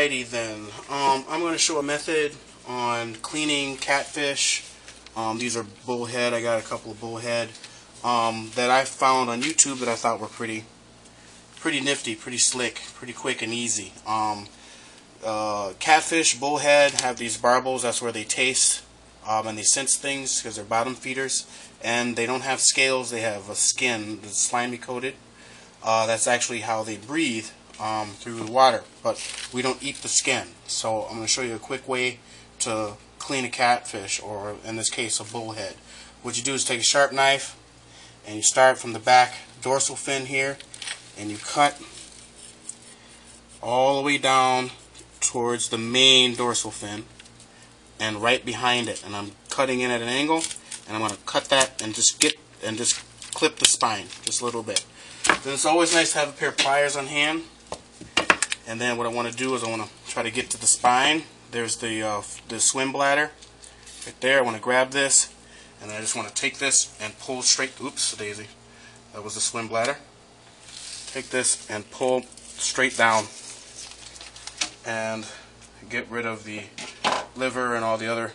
Alrighty then. Um, I'm going to show a method on cleaning catfish. Um, these are bullhead. I got a couple of bullhead um, that I found on YouTube that I thought were pretty, pretty nifty, pretty slick, pretty quick and easy. Um, uh, catfish, bullhead have these barbels. That's where they taste um, and they sense things because they're bottom feeders. And they don't have scales. They have a skin that's slimy coated. Uh, that's actually how they breathe um, through the water, but we don't eat the skin. So I'm going to show you a quick way to clean a catfish, or in this case, a bullhead. What you do is take a sharp knife, and you start from the back dorsal fin here, and you cut all the way down towards the main dorsal fin, and right behind it. And I'm cutting in at an angle, and I'm going to cut that and just get and just clip the spine just a little bit. Then it's always nice to have a pair of pliers on hand and then what I want to do is I want to try to get to the spine. There's the, uh, the swim bladder right there. I want to grab this, and I just want to take this and pull straight. Oops, daisy. That was the swim bladder. Take this and pull straight down and get rid of the liver and all the other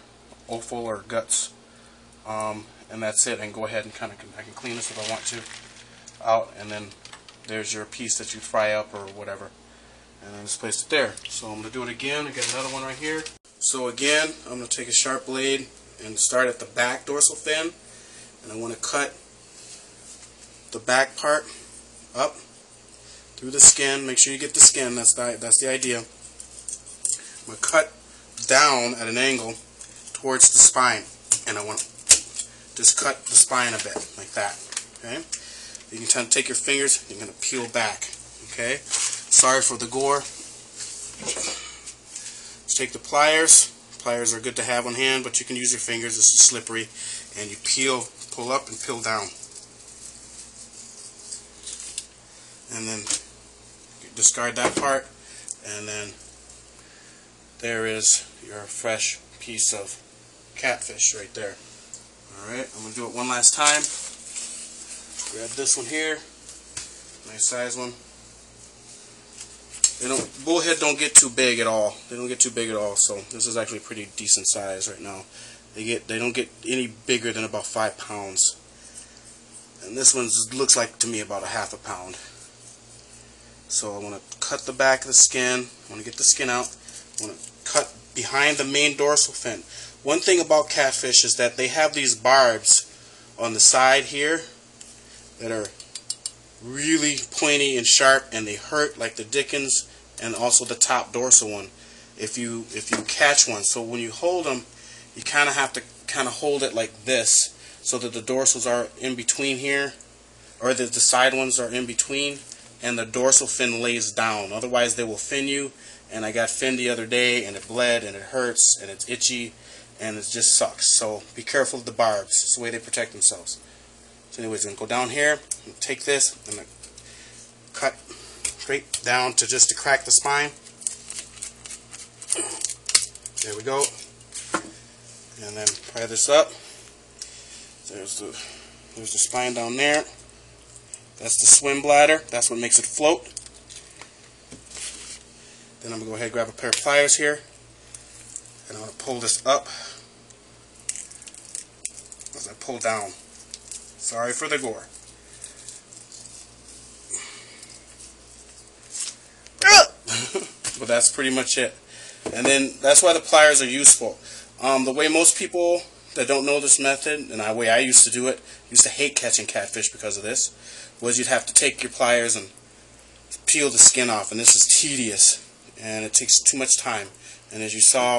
offal or guts. Um, and that's it. And go ahead and kind of I can clean this if I want to out, and then there's your piece that you fry up or whatever and I just placed it there. So I'm going to do it again. I got another one right here. So again, I'm going to take a sharp blade and start at the back dorsal fin, and I want to cut the back part up through the skin. Make sure you get the skin. That's the that's the idea. I'm going to cut down at an angle towards the spine, and I want to just cut the spine a bit like that. Okay. You can take your fingers. You're going to peel back. Okay. Sorry for the gore. Let's take the pliers. Pliers are good to have on hand, but you can use your fingers. This is slippery. And you peel, pull up and peel down. And then discard that part. And then there is your fresh piece of catfish right there. Alright, I'm going to do it one last time. Grab this one here. Nice size one. Bullhead don't get too big at all. They don't get too big at all. So this is actually pretty decent size right now. They get they don't get any bigger than about five pounds. And this one looks like to me about a half a pound. So I want to cut the back of the skin. I want to get the skin out. I want to cut behind the main dorsal fin. One thing about catfish is that they have these barbs on the side here that are really pointy and sharp and they hurt like the Dickens and also the top dorsal one if you if you catch one. So when you hold them you kind of have to kind of hold it like this so that the dorsals are in between here or that the side ones are in between and the dorsal fin lays down. Otherwise they will fin you and I got finned the other day and it bled and it hurts and it's itchy and it just sucks. So be careful of the barbs. It's the way they protect themselves so anyways, I'm going to go down here, take this, and cut straight down to just to crack the spine. There we go. And then pry this up. There's the there's the spine down there. That's the swim bladder. That's what makes it float. Then I'm going to go ahead and grab a pair of pliers here. And I'm going to pull this up as I pull down. Sorry for the gore. but that's pretty much it. And then that's why the pliers are useful. Um, the way most people that don't know this method, and the way I used to do it, used to hate catching catfish because of this, was you'd have to take your pliers and peel the skin off, and this is tedious, and it takes too much time. And as you saw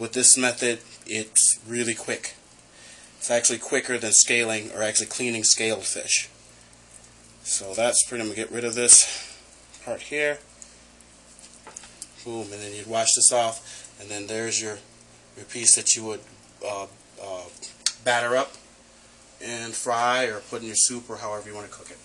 with this method, it's really quick. It's actually quicker than scaling or actually cleaning scaled fish. So that's pretty, I'm going to get rid of this part here. Boom, and then you'd wash this off, and then there's your, your piece that you would uh, uh, batter up and fry or put in your soup or however you want to cook it.